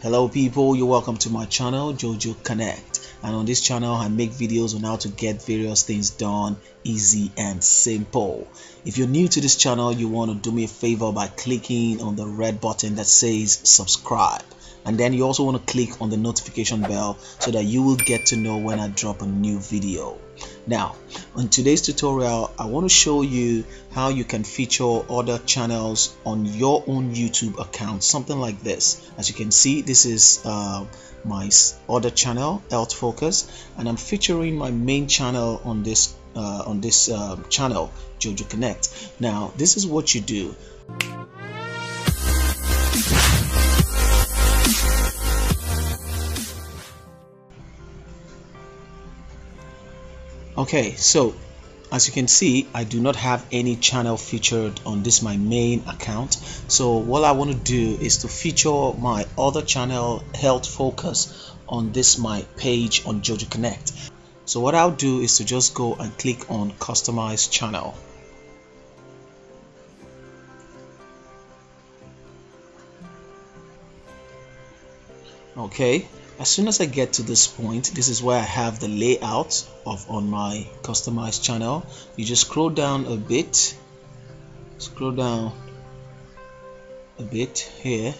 Hello people, you're welcome to my channel Jojo Connect. And on this channel I make videos on how to get various things done easy and simple. If you're new to this channel, you want to do me a favor by clicking on the red button that says subscribe and then you also want to click on the notification bell so that you will get to know when I drop a new video. Now, in today's tutorial, I want to show you how you can feature other channels on your own YouTube account, something like this. As you can see, this is uh, my other channel, Health Focus, and I'm featuring my main channel on this uh, on this uh, channel, Jojo Connect. Now, this is what you do. Okay so as you can see I do not have any channel featured on this my main account. So what I want to do is to feature my other channel health focus on this my page on Jojo Connect. So what I'll do is to just go and click on customize channel. Okay as soon as I get to this point this is where I have the layout of on my customized channel. You just scroll down a bit. Scroll down a bit here.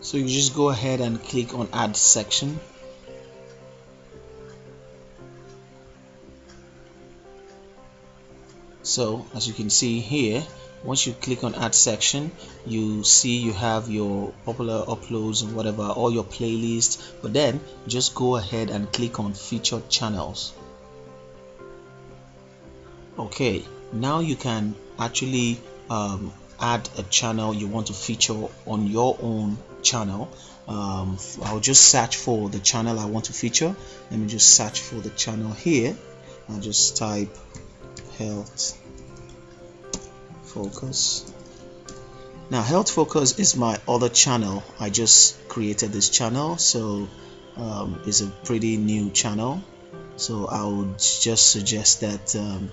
So you just go ahead and click on add section. So as you can see here once you click on add section you see you have your popular uploads and whatever all your playlists. But then just go ahead and click on featured channels. Okay now you can actually um, add a channel you want to feature on your own channel. Um, I'll just search for the channel I want to feature. Let me just search for the channel here. I'll just type health focus. Now health focus is my other channel. I just created this channel so um, it's a pretty new channel. So I would just suggest that um,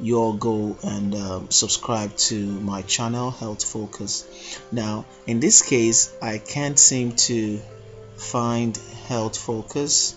you all go and um, subscribe to my channel health focus. Now in this case I can't seem to find health focus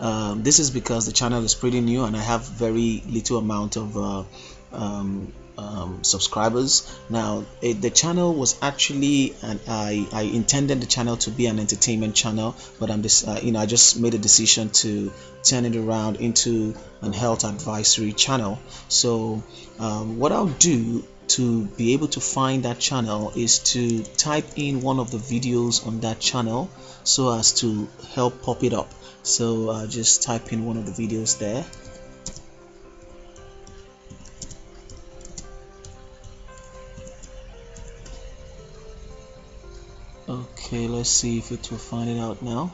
um, this is because the channel is pretty new and I have very little amount of uh, um, um, subscribers. Now it, the channel was actually and I, I intended the channel to be an entertainment channel but I'm just uh, you know I just made a decision to turn it around into an health advisory channel. So um, what I'll do to be able to find that channel is to type in one of the videos on that channel so as to help pop it up. So uh, just type in one of the videos there. Okay let's see if it will find it out now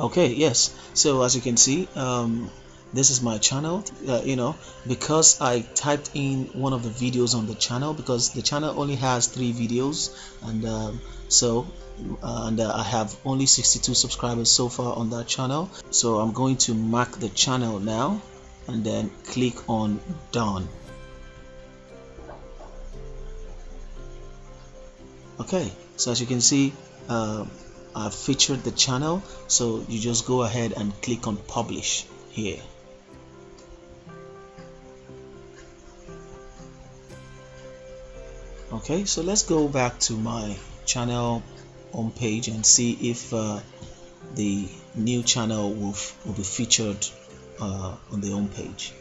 okay yes. So as you can see um, this is my channel. Uh, you know because I typed in one of the videos on the channel because the channel only has three videos and um, so and uh, I have only 62 subscribers so far on that channel. So I'm going to mark the channel now and then click on done. Okay so as you can see uh, I've featured the channel so you just go ahead and click on publish here. Okay so let's go back to my channel homepage and see if uh, the new channel will, will be featured uh, on the homepage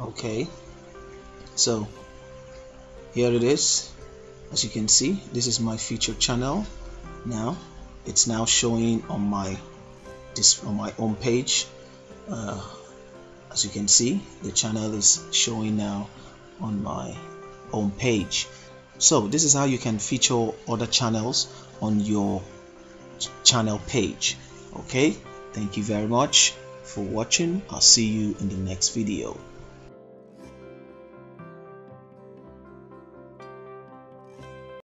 okay. So here it is. As you can see this is my featured channel. Now it's now showing on my this on my home page. Uh, as you can see the channel is showing now on my home page. So this is how you can feature other channels on your channel page. Okay? Thank you very much for watching. I'll see you in the next video